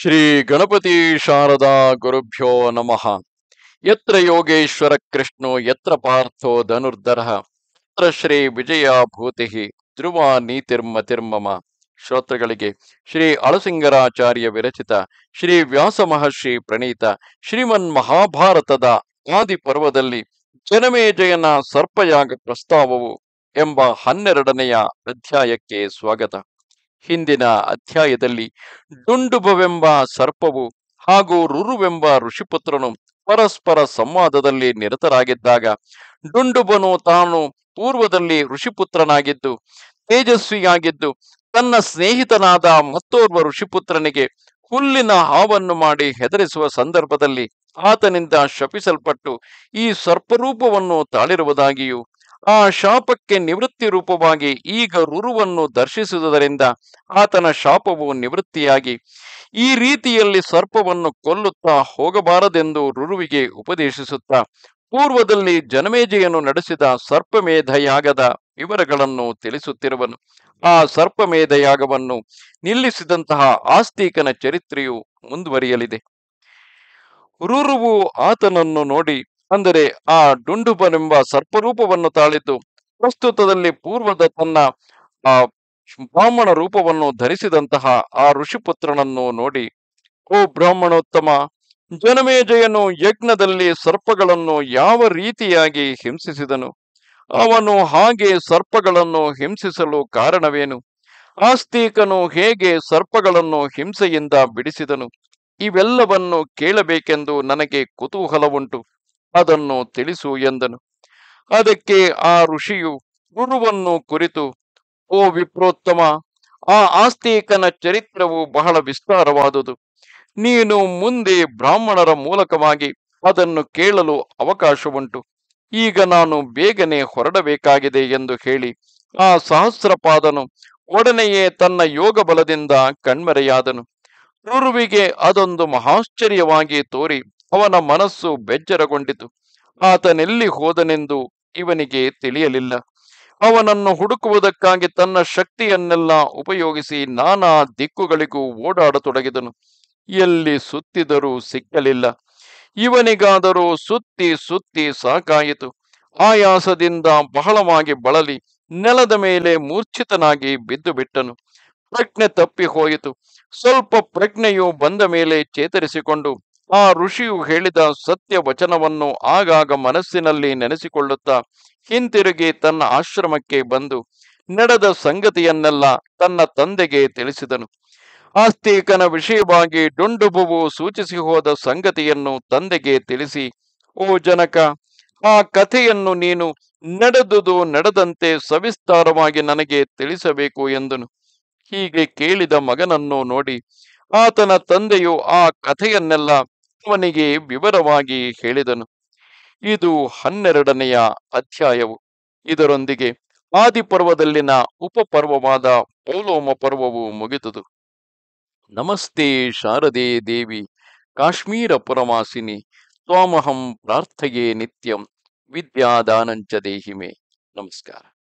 ಶ್ರೀ ಗಣಪತಿ ಶಾರದಾ ಗುರುಭ್ಯೋ ನಮಃ. ಯತ್ರ ಯೋಗೇಶ್ವರ ಕೃಷ್ಣೋ, ಯತ್ರ ಪಾರ್ಥೋ ಧನುರ್ಧರ, ಯತ್ರ ಶ್ರೀ ವಿಜಯ ಭೂತಿ ಧ್ರುವ ನೀತಿರ್ಮತಿರ್ಮಮ ಶ್ರೋತೃಗಳಿಗೆ ಶ್ರೀ ಅಳಸಿಂಗರಾಚಾರ್ಯ ವಿರಚಿತ, ಶ್ರೀ ವ್ಯಾಸ ಮಹರ್ಷಿ ಪ್ರಣೀತ, ಶ್ರೀಮನ್ ಮಹಾಭಾರತದ ಆದಿ ಪರ್ವದಲ್ಲಿ ಜನಮೇಜಯನ ಸರ್ಪಯಾಗ ಪ್ರಸ್ತಾವವು ಎಂಬ ಹನ್ನೆರಡನೆಯ ಅಧ್ಯಾಯಕ್ಕೆ ಸ್ವಾಗತ. ಹಿಂದಿನ ಅಧ್ಯಾಯದಲ್ಲಿ ಡುಂಡುಬವೆಂಬ ಸರ್ಪವು ಹಾಗೂ ರುರುವೆಂಬ ಋಷಿಪುತ್ರನು ಪರಸ್ಪರ ಸಂವಾದದಲ್ಲಿ ನಿರತರಾಗಿದ್ದಾಗ ಡುಂಡುಬನು ತಾನು ಪೂರ್ವದಲ್ಲಿ ಋಷಿಪುತ್ರನಾಗಿದ್ದು ತೇಜಸ್ವಿಯಾಗಿದ್ದು ತನ್ನ ಸ್ನೇಹಿತನಾದ ಮತ್ತೋರ್ವ ಋಷಿಪುತ್ರನಿಗೆ ಹುಲ್ಲಿನ ಹಾವನ್ನು ಮಾಡಿ ಹೆದರಿಸುವ ಸಂದರ್ಭದಲ್ಲಿ ಆತನಿಂದ ಶಪಿಸಲ್ಪಟ್ಟು ಈ ಸರ್ಪರೂಪವನ್ನು ತಾಳಿರುವುದಾಗಿಯೂ ಆ ಶಾಪಕ್ಕೆ ನಿವೃತ್ತಿ ರೂಪವಾಗಿ ಈಗ ರುರುವನ್ನು ದರ್ಶಿಸುವುದರಿಂದ ಆತನ ಶಾಪವು ನಿವೃತ್ತಿಯಾಗಿ ಈ ರೀತಿಯಲ್ಲಿ ಸರ್ಪವನ್ನು ಕೊಲ್ಲುತ್ತಾ ಹೋಗಬಾರದೆಂದು ರುರುವಿಗೆ ಉಪದೇಶಿಸುತ್ತಾ ಪೂರ್ವದಲ್ಲಿ ಜನಮೇಜೆಯನ್ನು ನಡೆಸಿದ ಸರ್ಪಮೇಧಯಾಗದ ವಿವರಗಳನ್ನು ತಿಳಿಸುತ್ತಿರುವನು. ಆ ಸರ್ಪಮೇಧಯಾಗವನ್ನು ನಿಲ್ಲಿಸಿದಂತಹ ಆಸ್ತಿಕನ ಚರಿತ್ರೆಯು ಮುಂದುವರಿಯಲಿದೆ. ರುರುವು ಆತನನ್ನು ನೋಡಿ ಅಂದರೆ ಆ ಡುಂಡುಬನೆಂಬ ಸರ್ಪರೂಪವನ್ನು ತಾಳಿದ್ದು ಪ್ರಸ್ತುತದಲ್ಲಿ ಪೂರ್ವದ ತನ್ನ, ಆ, ಬ್ರಾಹ್ಮಣ ರೂಪವನ್ನು ಧರಿಸಿದಂತಹ ಆ ಋಷಿಪುತ್ರನನ್ನು ನೋಡಿ, ಓ ಬ್ರಾಹ್ಮಣೋತ್ತಮ, ಜನಮೇಜಯನು ಯಜ್ಞದಲ್ಲಿ ಸರ್ಪಗಳನ್ನು ಯಾವ ರೀತಿಯಾಗಿ ಹಿಂಸಿಸಿದನು? ಅವನು ಹಾಗೆ ಸರ್ಪಗಳನ್ನು ಹಿಂಸಿಸಲು ಕಾರಣವೇನು? ಆಸ್ತಿಕನು ಹೇಗೆ ಸರ್ಪಗಳನ್ನು ಹಿಂಸೆಯಿಂದ ಬಿಡಿಸಿದನು? ಇವೆಲ್ಲವನ್ನು ಕೇಳಬೇಕೆಂದು ನನಗೆ ಕುತೂಹಲವುಂಟು. ಅದನ್ನು ತಿಳಿಸು ಎಂದನು. ಅದಕ್ಕೆ ಆ ಋಷಿಯು ಗುರುವನ್ನು ಕುರಿತು, ಓ ವಿಪ್ರೋತ್ತಮ, ಆ ಆಸ್ತಿಕನ ಚರಿತ್ರವು ಬಹಳ ವಿಸ್ತಾರವಾದುದು. ನೀನು ಮುಂದೆ ಬ್ರಾಹ್ಮಣರ ಮೂಲಕವಾಗಿ ಅದನ್ನು ಕೇಳಲು ಅವಕಾಶವುಂಟು. ಈಗ ನಾನು ಬೇಗನೆ ಹೊರಡಬೇಕಾಗಿದೆ ಎಂದು ಹೇಳಿ, ಆ ಸಹಸ್ರಪಾದನು ಒಡನೆಯೇ ತನ್ನ ಯೋಗ ಬಲದಿಂದ ಕಣ್ಮರೆಯಾದನು. ರುರುವಿಗೆ ಅದೊಂದು ಮಹಾಶ್ಚರ್ಯವಾಗಿ ತೋರಿ ಅವನ ಮನಸ್ಸು ಬೆಜ್ಜರಗೊಂಡಿತು ಆತನೆಲ್ಲಿ ಹೋದನೆಂದು ಇವನಿಗೆ ತಿಳಿಯಲಿಲ್ಲ. ಅವನನ್ನು ಹುಡುಕುವುದಕ್ಕಾಗಿ ತನ್ನ ಶಕ್ತಿಯನ್ನೆಲ್ಲ ಉಪಯೋಗಿಸಿ ನಾನಾ ದಿಕ್ಕುಗಳಿಗೂ ಓಡಾಡತೊಡಗಿದನು. ಎಲ್ಲಿ ಸುತ್ತಿದರೂ ಸಿಕ್ಕಲಿಲ್ಲ. ಇವನಿಗಾದರೂ ಸುತ್ತಿ ಸುತ್ತಿ ಸಾಕಾಯಿತು. ಆಯಾಸದಿಂದ ಬಹಳವಾಗಿ ಬಳಲಿ, ನೆಲದ ಮೇಲೆ ಮೂರ್ಛಿತನಾಗಿ ಬಿದ್ದು ಬಿಟ್ಟನು ಪ್ರಜ್ಞೆ ತಪ್ಪಿ ಹೋಯಿತು ಸ್ವಲ್ಪ ಪ್ರಜ್ಞೆಯು ಬಂದ ಮೇಲೆ ಚೇತರಿಸಿಕೊಂಡು ಆ ಋಷಿಯು ಹೇಳಿದ ಸತ್ಯ ವಚನವನ್ನು ಆಗಾಗ ಮನಸ್ಸಿನಲ್ಲಿ ನೆನೆಸಿಕೊಳ್ಳುತ್ತಾ ಹಿಂತಿರುಗಿ ತನ್ನ ಆಶ್ರಮಕ್ಕೆ ಬಂದು ನಡೆದ ಸಂಗತಿಯನ್ನೆಲ್ಲ ತನ್ನ ತಂದೆಗೆ ತಿಳಿಸಿದನು. ಆಸ್ತಿಕನ ವಿಷಯವಾಗಿ ಡುಂಡುಬುವು ಸೂಚಿಸಿ ಹೋದ ಸಂಗತಿಯನ್ನು ತಂದೆಗೆ ತಿಳಿಸಿ, ಓ ಜನಕ, ಆ ಕಥೆಯನ್ನು ನೀನು ನಡೆದುದು ನಡೆದಂತೆ ಸವಿಸ್ತಾರವಾಗಿ ನನಗೆ ತಿಳಿಸಬೇಕು ಎಂದನು. ಹೀಗೆ ಕೇಳಿದ ಮಗನನ್ನು ನೋಡಿ ಆತನ ತಂದೆಯು ಆ ಕಥೆಯನ್ನೆಲ್ಲ ಅವನಿಗೆ ವಿವರವಾಗಿ ಹೇಳಿದನು. ಇದು ಹನ್ನೆರಡನೆಯ ಅಧ್ಯಾಯವು. ಇದರೊಂದಿಗೆ ಆದಿಪರ್ವದಲ್ಲಿನ ಉಪಪರ್ವವಾದ ಪೌಲೋಮ ಪರ್ವವು ಮುಗಿದುದು. ನಮಸ್ತೆ ಶಾರದೆ ದೇವಿ, ಕಾಶ್ಮೀರ ಪುರವಾಸಿನಿ, ತ್ವಾಮಹಂ ಪ್ರಾರ್ಥೆಯೇ ನಿತ್ಯಂ, ವಿದ್ಯಾದಾನಂಚ ದೇಹಿಮೆ. ನಮಸ್ಕಾರ.